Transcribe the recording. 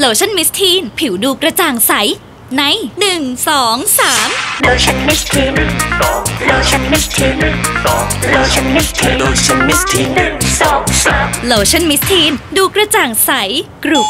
โลชั่นมิสทีน ผิวดูกระจ่างใส ใน 1 2 3 โลชั่นมิสทีนโลชั่นมิสทีนโลชั่นมิสทีนโลชั่นมิสทีนหนึ่งสองสามโลชั่นมิสทีน ดูกระจ่างใสกรุบ